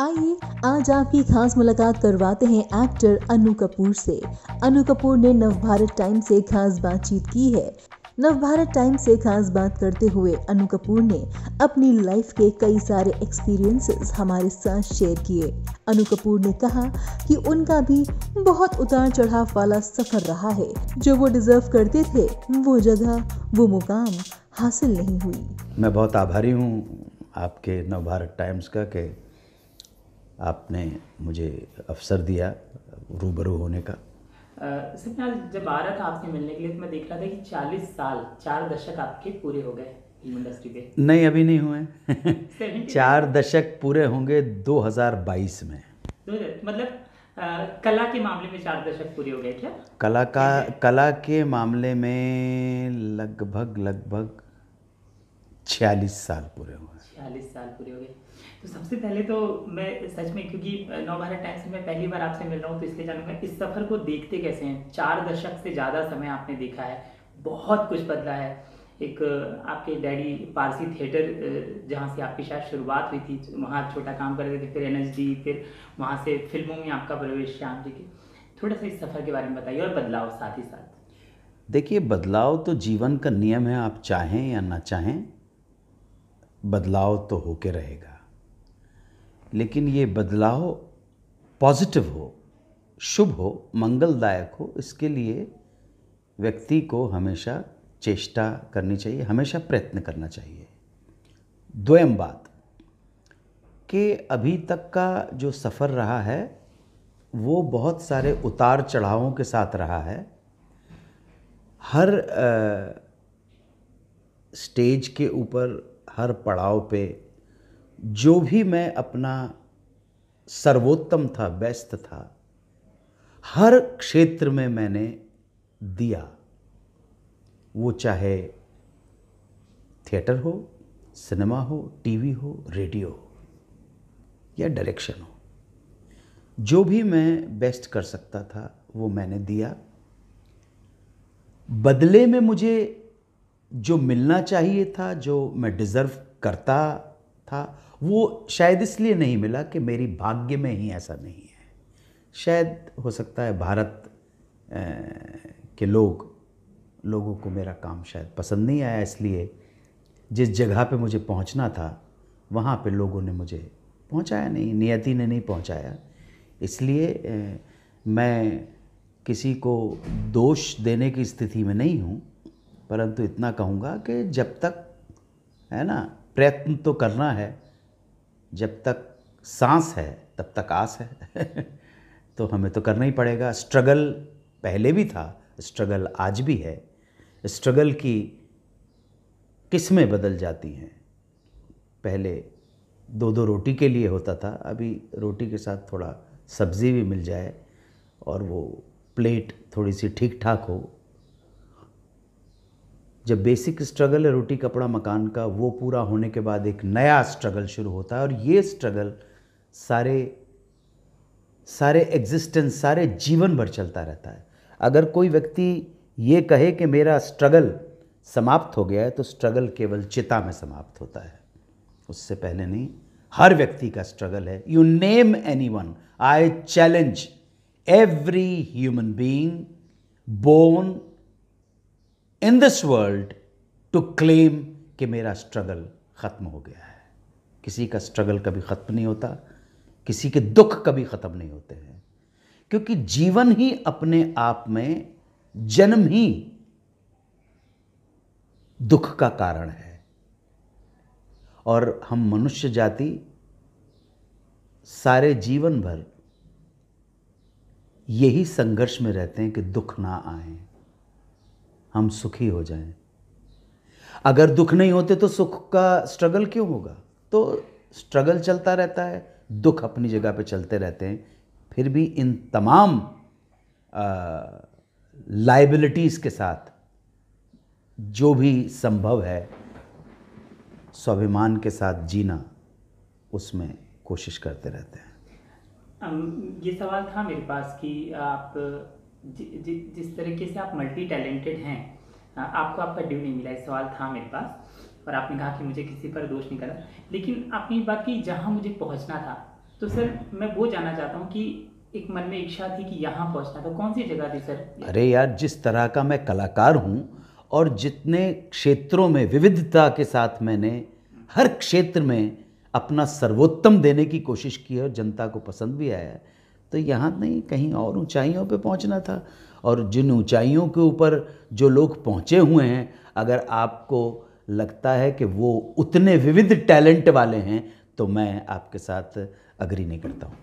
आइए, आज आपकी खास मुलाकात करवाते हैं एक्टर अनु कपूर से। अनु कपूर ने नवभारत टाइम से खास बातचीत की है। नवभारत टाइम से खास बात करते हुए अनु कपूर ने अपनी लाइफ के कई सारे एक्सपीरियंसेस हमारे साथ शेयर किए। अनु कपूर ने कहा कि उनका भी बहुत उतार चढ़ाव वाला सफ़र रहा है। जो वो डिजर्व करते थे, वो जगह, वो मुकाम हासिल नहीं हुई। मैं बहुत आभारी हूँ आपके नवभारत टाइम्स का कि आपने मुझे अवसर दिया रूबरू होने का। सर मैं जब आ रहा था आपसे मिलने के लिए तो मैं देख रहा था कि 40 साल चार दशक आपके पूरे हो गए इंडस्ट्री पे नहीं अभी नहीं हुए। चार दशक पूरे होंगे 2022 में। मतलब कला के मामले में चार दशक पूरे हो गए क्या? कला का कला के मामले में लगभग लगभग छियालीस साल पूरे हुए छियालीस साल पूरे हो गए। तो सबसे पहले तो मैं सच में क्योंकि नवभारत टाइम्स में मैं पहली बार आपसे मिल रहा हूँ तो इसलिए जानूँगा इस सफ़र को देखते कैसे हैं? चार दशक से ज़्यादा समय आपने देखा है बहुत कुछ बदला है। एक आपके डैडी पारसी थिएटर जहाँ से आपकी शायद शुरुआत हुई थी वहाँ छोटा काम कर रहे थे फिर एन फिर वहाँ से फ़िल्मों में आपका प्रवेश श्याम जी के। थोड़ा सा इस सफ़र के बारे में बताइए और बदलाव साथ ही साथ। देखिए बदलाव तो जीवन का नियम है आप चाहें या ना चाहें बदलाव तो होके रहेगा। लेकिन ये बदलाव पॉजिटिव हो शुभ हो मंगलदायक हो इसके लिए व्यक्ति को हमेशा चेष्टा करनी चाहिए हमेशा प्रयत्न करना चाहिए। द्वयम बात कि अभी तक का जो सफ़र रहा है वो बहुत सारे उतार चढ़ावों के साथ रहा है। हर अ, स्टेज के ऊपर हर पड़ाव पे, जो भी मैं अपना सर्वोत्तम था बेस्ट था, हर क्षेत्र में मैंने दिया। वो चाहे थिएटर हो, सिनेमा हो, टीवी हो, रेडियो हो, या डायरेक्शन हो, जो भी मैं बेस्ट कर सकता था, वो मैंने दिया। बदले में मुझे जो मिलना चाहिए था, जो मैं डिज़र्व करता था, वो शायद इसलिए नहीं मिला कि मेरी भाग्य में ही ऐसा नहीं है। शायद हो सकता है भारत के लोग, लोगों को मेरा काम शायद पसंद नहीं आया, इसलिए जिस जगह पे मुझे पहुँचना था, वहाँ पे लोगों ने मुझे पहुँचाया नहीं, नियति ने नहीं पहुँचाया। इसलिए मैं किसी को दोष देने की स्थिति में नहीं हूँ परंतु इतना कहूँगा कि जब तक, है ना, प्रयत्न तो करना है, जब तक सांस है, तब तक आस है तो हमें तो करना ही पड़ेगा। स्ट्रगल पहले भी था, स्ट्रगल आज भी है। स्ट्रगल की किस्में बदल जाती हैं। पहले दो दो रोटी के लिए होता था, अभी रोटी के साथ थोड़ा सब्ज़ी भी मिल जाए और वो प्लेट थोड़ी सी ठीक ठाक हो जब बेसिक स्ट्रगल है, रोटी, कपड़ा, मकान का, वो पूरा होने के बाद एक नया स्ट्रगल शुरू होता है और ये स्ट्रगल सारे सारे एग्जिस्टेंस सारे जीवन भर चलता रहता है। अगर कोई व्यक्ति ये कहे कि मेरा स्ट्रगल समाप्त हो गया है तो स्ट्रगल केवल चिता में समाप्त होता है। उससे पहले नहीं, हर व्यक्ति का स्ट्रगल है। You name anyone I challenge every human being born in this world to claim कि मेरा स्ट्रगल ख़त्म हो गया है। किसी का स्ट्रगल कभी ख़त्म नहीं होता, किसी के दुख कभी ख़त्म नहीं होते हैं। क्योंकि जीवन ही अपने आप में जन्म ही दुख का कारण है। और हम मनुष्य जाति सारे जीवन भर यही संघर्ष में रहते हैं कि दुख ना आए। हम सुखी हो जाएँ। अगर दुख नहीं होते तो सुख का स्ट्रगल क्यों होगा? तो स्ट्रगल चलता रहता है, दुख अपनी जगह पे चलते रहते हैं। फिर भी इन तमाम लाइबिलिटीज़ के साथ जो भी संभव है, स्वाभिमान के साथ जीना उसमें कोशिश करते रहते हैं। ये सवाल था मेरे पास कि आप जि, जि, जिस तरीके से आप मल्टी टैलेंटेड हैं आपको आपका ड्यू नहीं मिला सवाल था मेरे पास और आपने कहा कि मुझे किसी पर दोष नहीं करना। लेकिन आपने ये बात की जहाँ मुझे पहुँचना था तो सर मैं वो जानना चाहता हूँ कि एक मन में इच्छा थी कि यहाँ पहुँचना था। कौन सी जगह थी सर? अरे यार जिस तरह का मैं कलाकार हूँ और जितने क्षेत्रों में विविधता के साथ मैंने हर क्षेत्र में अपना सर्वोत्तम देने की कोशिश की है और जनता को पसंद भी आया है तो यहाँ नहीं, कहीं और ऊंचाइयों पे पहुँचना था। और जिन ऊंचाइयों के ऊपर जो लोग पहुँचे हुए हैं, अगर आपको लगता है कि वो उतने विविध टैलेंट वाले हैं तो मैं आपके साथ अग्री नहीं करता हूँ।